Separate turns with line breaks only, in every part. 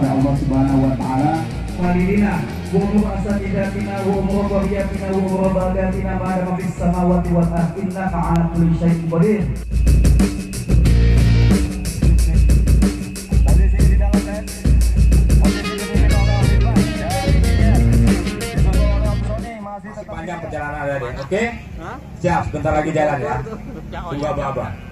kita berdoa pada Allah Subhanahu wa taala walidina wa umur asatidatina wa umur bahiyatina wa umur bagatina ma'ada ma fis samawati wal ardi innaka ala kulli syai'in qadir
Masih panjang perjalanan tadi, oke? Siap, bentar lagi jalan ya. Tunggu abang-abang.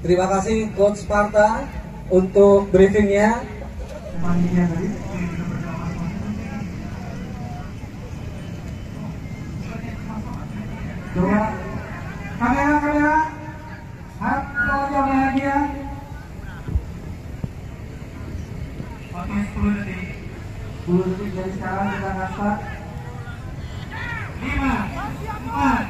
Terima kasih Coach Sparta untuk briefingnya.
Coba kamera kamera. Harap bahagia Oke 10 detik. 10 detik dari sekarang kita start 5 4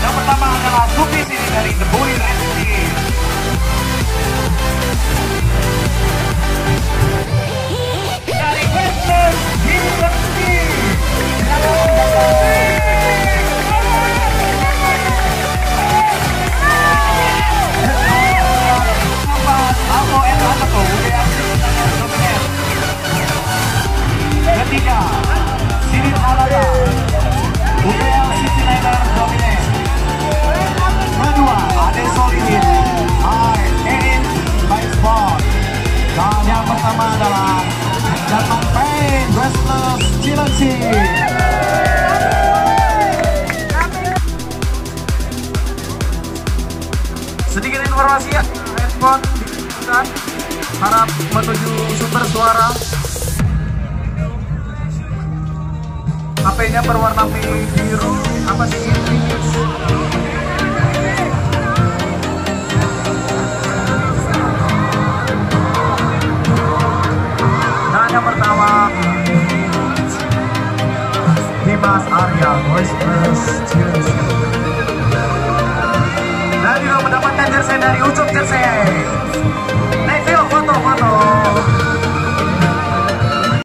Yang pertama adalah Supi sini dari The Red Team. Dari Western University. Empat, handphone digunakan harap menuju sumber suara. HP-nya berwarna biru, apa sih ini? Dimas Arya Voice Plus 在哪里有洲比较